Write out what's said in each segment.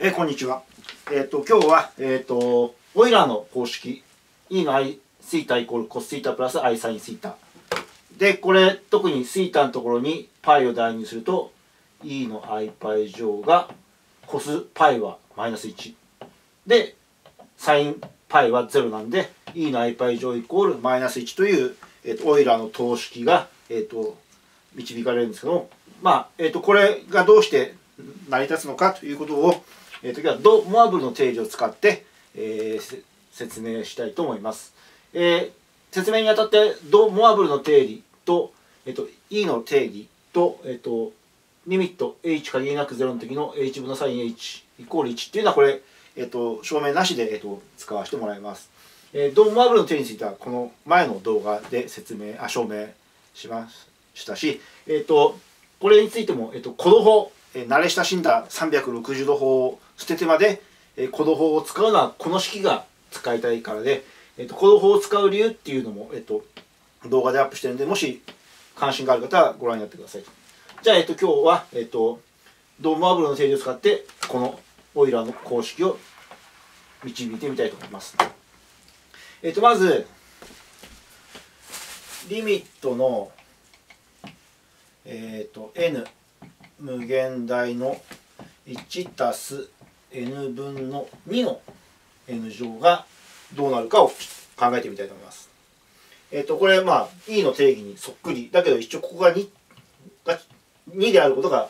えー、こんにちは。えっ、ー、と、今日は、えっ、ー、と、オイラーの公式、E の I シータイコールコスシータプラス I サインシータ。で、これ、特にシータのところに π を代入すると、E の iπ 乗がコス π はマイナス1。で、サイン π は0なんで、E の iπ 乗イコールマイナス1という、えっ、と、オイラーの等式が、えっ、と、導かれるんですけども、まあ、えっ、と、これがどうして成り立つのかということを、 えー、と今日はド・モアブルの定義を使って、えー、説明したいと思います。えー、説明にあたってド・モアブルの定理と,、えーと、E の定義と,、えーと、リミット h 限りなく0の時の h 分のサイン h イコール1っていうのはこれ、えーと、証明なしで、えー、と使わせてもらいます。えー、ド・モアブルの定理についてはこの前の動画で説明あ証明しましたし、えー、とこれについても、えー、とコド法え慣れ親しんだ360度法捨ててまで、えコド法を使うのはこの式が使いたいからで、えーと、コド法を使う理由っていうのも、えーと、動画でアップしてるんでもし関心がある方はご覧になってください。じゃあ、えーと、今日は、えー、とドームアブルの定理を使ってこのオイラーの公式を導いてみたいと思います。えっ、ー、とまずリミットのえっ、ー、と n 無限大の1たす n 分の2の n 乗がどうなるかを考えてみたいと思います。えっ、ー、と、これまあ E の定義にそっくり。だけど一応ここが 2, が2であることが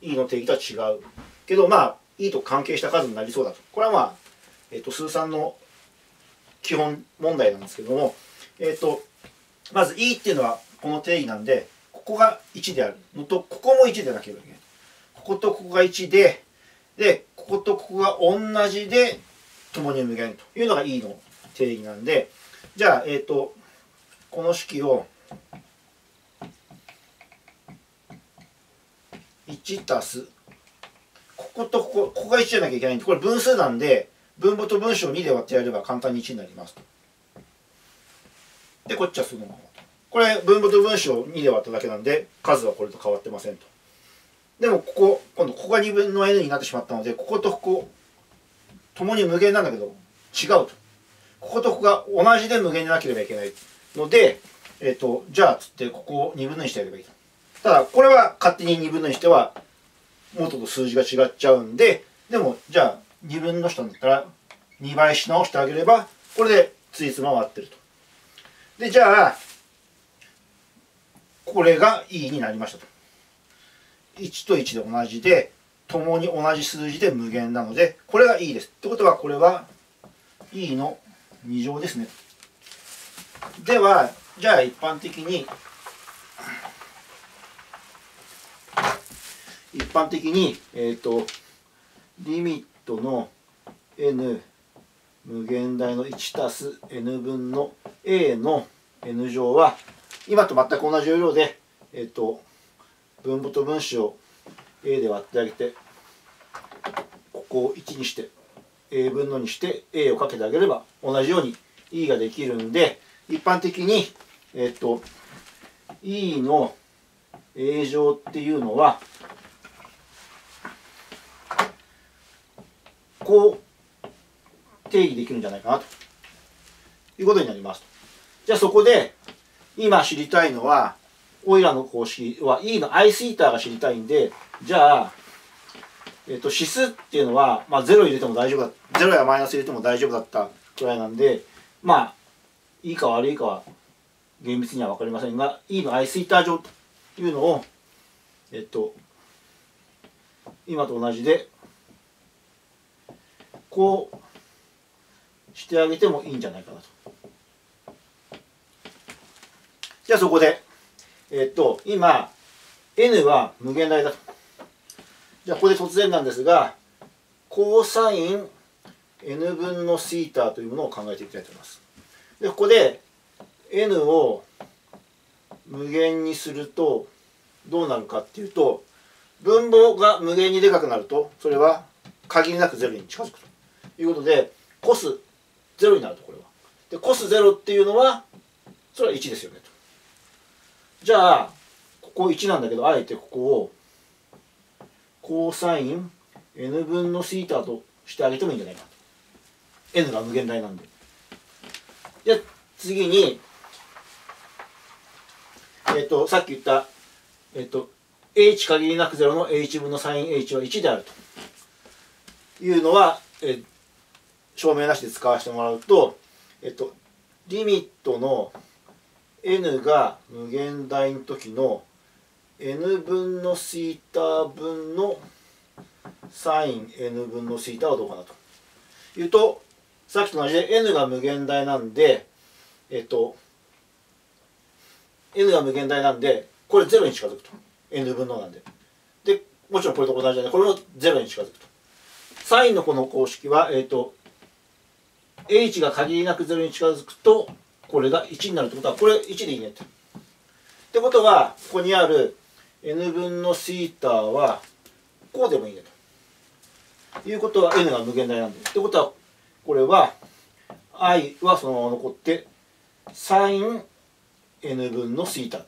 E の定義とは違う。けどまあ E と関係した数になりそうだと。これはまあ、えっ、ー、と、数三の基本問題なんですけども、えっ、ー、と、まず E っていうのはこの定義なんで、ここが1であるのと、ここも1でなければいけない。こことここが1で、で、こことここが同じで、共に無限というのが E の定義なんで、じゃあ、えっ、ー、と、この式を、1たす、こことここ、ここが1じゃなきゃいけないんで、これ分数なんで、分母と分子を2で割ってやれば簡単に1になりますと。で、こっちはそのまま。これ分母と分子を2で割っただけなんで数はこれと変わってませんとでもここ今度ここが2分の n になってしまったのでこことここ共に無限なんだけど違うと。こことここが同じで無限でなければいけないので、えっ、ー、とじゃあつってここを2分の2してやればいいと。ただこれは勝手に2分の2しては元と数字が違っちゃうんででもじゃあ2分の下だったら2倍し直してあげればこれでついつま回ってると。でじゃあこれが E になりましたと。1と1で同じで、共に同じ数字で無限なので、これが E です。ってことは、これは E の2乗ですね。では、じゃあ一般的に、一般的に、えっ、ー、と、リミットの n 無限大の1たす n 分の a の n 乗は今と全く同じ要領で、えっと、分母と分子を a で割ってあげてここを1にして a 分のにして a をかけてあげれば同じように e ができるんで一般的に、えっと、e の a 乗っていうのはこう定義できるんじゃないかなということになります。じゃあそこで今知りたいのは、オイラの公式は E の I シーターが知りたいんで、じゃあ、えっ、と、指数っていうのは、まあ、0入れても大丈夫だ、0やマイナス入れても大丈夫だったくらいなんで、まあ、いいか悪いかは厳密には分かりませんが、E の I シーター上というのを、えっと、今と同じで、こうしてあげてもいいんじゃないかなと。じゃあそこで、えっと、今、n は無限大だと。じゃあここで突然なんですが、コーサイン n 分のシータというものを考えていきたいと思います。で、ここで n を無限にするとどうなるかっていうと、分母が無限にでかくなると、それは限りなく0に近づくということで、コス0になると、これは。で、コス0っていうのは、それは1ですよねと。じゃあここ1なんだけどあえてここをコーサイン n 分の θ としてあげてもいいんじゃないか n が無限大なんで。じゃ次にえっ、とさっき言ったえっ、と h 限りなく0の h 分の sinh は1であるというのは、え証明なしで使わせてもらうと、えっと、リミットの n が無限大の時の n 分の θ 分の sin n 分の θ はどうかなと。いうとさっきと同じで n が無限大なんでえっと n が無限大なんでこれ0に近づくと。N 分のなんで。でもちろんこれと同じなんでこれも0に近づくと。サインのこの公式はえっと h が限りなく0に近づくとこれが1になるってことはこれ1でいいねって。ってことはここにある n 分の θ はこうでもいいねと。いうことは n が無限大なんで。ってことはこれは i はそのまま残って sin n 分の θ という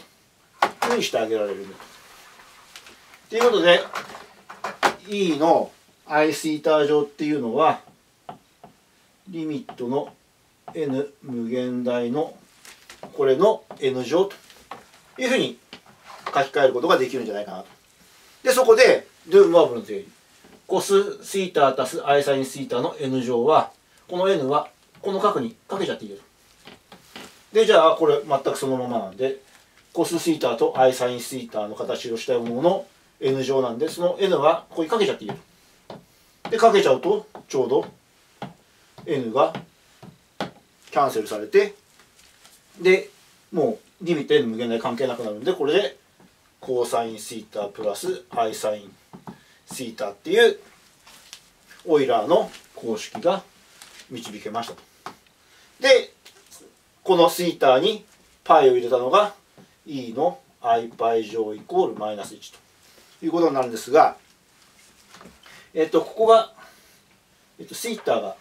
ふうにしてあげられるねと。ということで e の iθ 乗っていうのはリミットの n 無限大のこれの n 乗というふうに書き換えることができるんじゃないかなと。で、そこで、ドゥームワーブの定理。コスシータ足す i サインシータの n 乗は、この n はこの角にかけちゃっていいよと。で、じゃあ、これ全くそのままなんで、コスシータと i サインシータの形をしたものの n 乗なんで、その n はここにかけちゃっていいよと。で、かけちゃうと、ちょうど n がキャンセルされてでもうリミット n 無限大関係なくなるんでこれでコーサインシータプラスアイサインシータっていうオイラーの公式が導けましたと。でこのシータにパイを入れたのが e の i パイ乗イコールマイナス1ということになるんですがえっとここが、えっと、シータが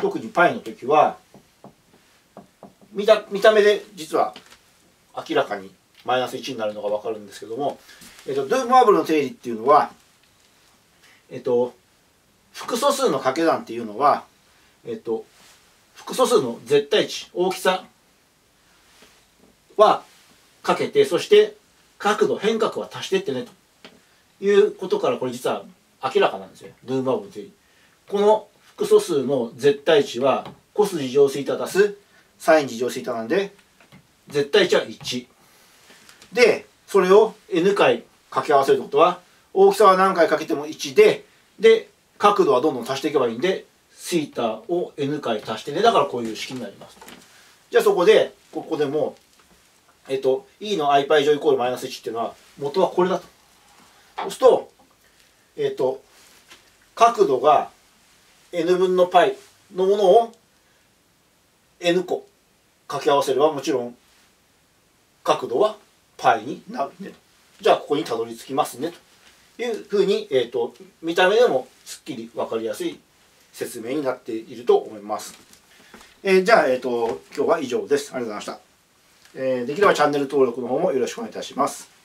特にパイの時は見た見た目で実は明らかにマイナス1になるのが分かるんですけども、えっと、ドゥームアブルの定理っていうのは、えっと、複素数の掛け算っていうのは、えっと、複素数の絶対値大きさはかけてそして角度変角は足してってねということからこれ実は明らかなんですよドゥームアブルの定理。この複素数の絶対値はコス事乗シータ足すサイン事乗シータなんで絶対値は1でそれを n 回掛け合わせるってことは大きさは何回かけても1でで角度はどんどん足していけばいいんでシータを n 回足してね。だからこういう式になりますじゃあそこでここでもえっと e の i パイ乗イコールマイナス1っていうのは元はこれだと。そうするとえっと角度が n 分の π のものを n 個掛け合わせればもちろん角度は π になるねとじゃあここにたどり着きますね。というふうに、えーと、見た目でもすっきり分かりやすい説明になっていると思います、えー、じゃあ、えーと、今日は以上です。ありがとうございました、えー、できればチャンネル登録の方もよろしくお願いいたします。